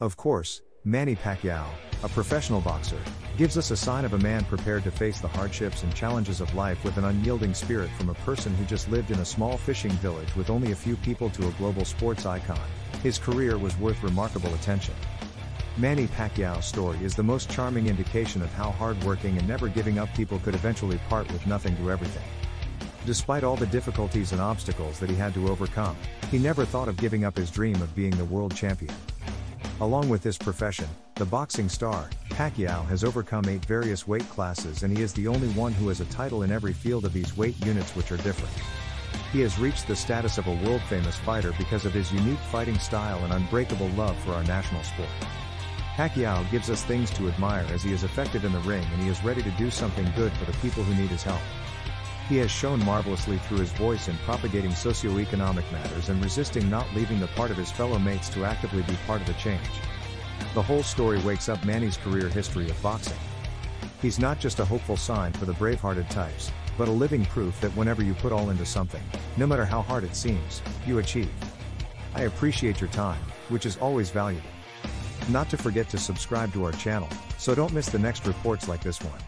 Of course, Manny Pacquiao, a professional boxer, gives us a sign of a man prepared to face the hardships and challenges of life with an unyielding spirit from a person who just lived in a small fishing village with only a few people to a global sports icon. His career was worth remarkable attention. Manny Pacquiao's story is the most charming indication of how hardworking and never giving up people could eventually part with nothing to everything. Despite all the difficulties and obstacles that he had to overcome, he never thought of giving up his dream of being the world champion. Along with this profession, the boxing star, Pacquiao has overcome eight various weight classes and he is the only one who has a title in every field of these weight units which are different. He has reached the status of a world famous fighter because of his unique fighting style and unbreakable love for our national sport. Pacquiao gives us things to admire as he is effective in the ring and he is ready to do something good for the people who need his help. He has shown marvelously through his voice in propagating socio-economic matters and resisting not leaving the part of his fellow mates to actively be part of the change. The whole story wakes up Manny's career history of boxing. He's not just a hopeful sign for the brave-hearted types, but a living proof that whenever you put all into something, no matter how hard it seems, you achieve. I appreciate your time, which is always valuable. Not to forget to subscribe to our channel, so don't miss the next reports like this one.